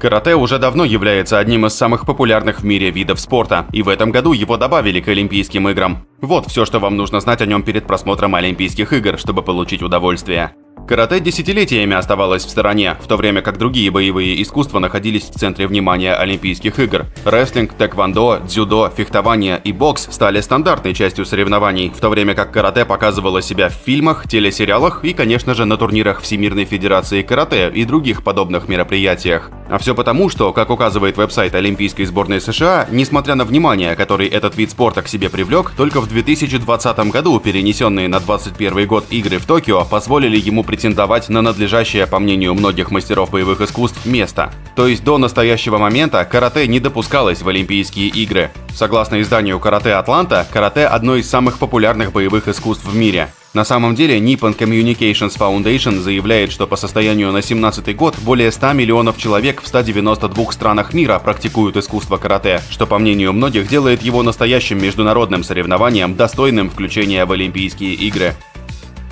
Карате уже давно является одним из самых популярных в мире видов спорта, и в этом году его добавили к Олимпийским играм. Вот все, что вам нужно знать о нем перед просмотром Олимпийских игр, чтобы получить удовольствие. Карате десятилетиями оставалось в стороне, в то время как другие боевые искусства находились в центре внимания Олимпийских игр. Рестлинг, тэквондо, дзюдо, фехтование и бокс стали стандартной частью соревнований, в то время как карате показывало себя в фильмах, телесериалах и, конечно же, на турнирах Всемирной Федерации Карате и других подобных мероприятиях. А все потому, что, как указывает веб-сайт Олимпийской сборной США, несмотря на внимание, который этот вид спорта к себе привлек, только в 2020 году перенесенные на 2021 год игры в Токио позволили ему претендовать на надлежащее, по мнению многих мастеров боевых искусств, место. То есть до настоящего момента карате не допускалось в Олимпийские игры. Согласно изданию «Карате Атланта», карате – одно из самых популярных боевых искусств в мире. На самом деле, Nippon Communications Foundation заявляет, что по состоянию на 17 год более 100 миллионов человек в 192 странах мира практикуют искусство карате, что, по мнению многих, делает его настоящим международным соревнованием, достойным включения в Олимпийские игры.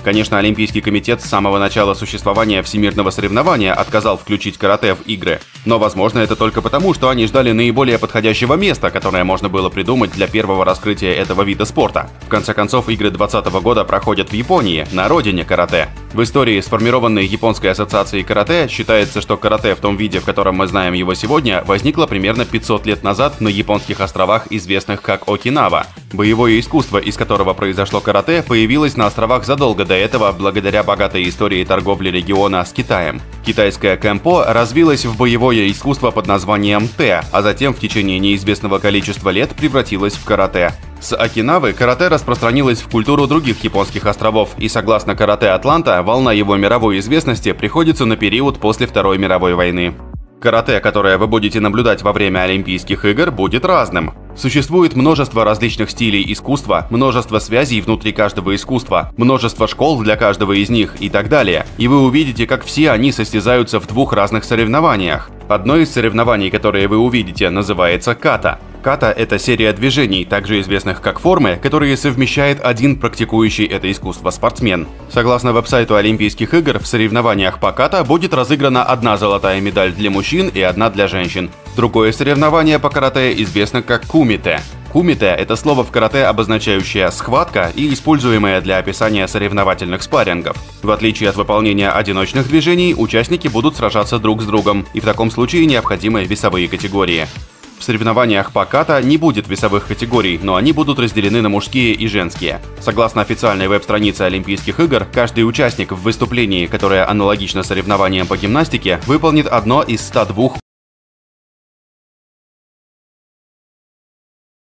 Конечно, Олимпийский комитет с самого начала существования всемирного соревнования отказал включить карате в игры. Но, возможно, это только потому, что они ждали наиболее подходящего места, которое можно было придумать для первого раскрытия этого вида спорта. В конце концов, игры 2020 года проходят в Японии, на родине карате. В истории, сформированной Японской ассоциацией карате, считается, что карате в том виде, в котором мы знаем его сегодня, возникло примерно 500 лет назад на японских островах, известных как Окинава. Боевое искусство, из которого произошло карате, появилось на островах задолго до этого благодаря богатой истории торговли региона с Китаем. Китайское кэмпо развилось в боевое искусство под названием Т, а затем в течение неизвестного количества лет превратилось в карате. С Окинавы карате распространилось в культуру других японских островов, и согласно карате Атланта, волна его мировой известности приходится на период после Второй мировой войны. Карате, которое вы будете наблюдать во время Олимпийских игр, будет разным. Существует множество различных стилей искусства, множество связей внутри каждого искусства, множество школ для каждого из них и так далее. И вы увидите, как все они состязаются в двух разных соревнованиях. Одно из соревнований, которые вы увидите, называется ката. Ката – это серия движений, также известных как формы, которые совмещает один практикующий это искусство спортсмен. Согласно веб-сайту Олимпийских игр, в соревнованиях по ката будет разыграна одна золотая медаль для мужчин и одна для женщин. Другое соревнование по карате известно как кумите. Кумите – это слово в карате, обозначающее «схватка» и используемое для описания соревновательных спаррингов. В отличие от выполнения одиночных движений, участники будут сражаться друг с другом, и в таком случае необходимы весовые категории. В соревнованиях по ката не будет весовых категорий, но они будут разделены на мужские и женские. Согласно официальной веб-странице Олимпийских игр, каждый участник в выступлении, которое аналогично соревнованиям по гимнастике, выполнит одно из 102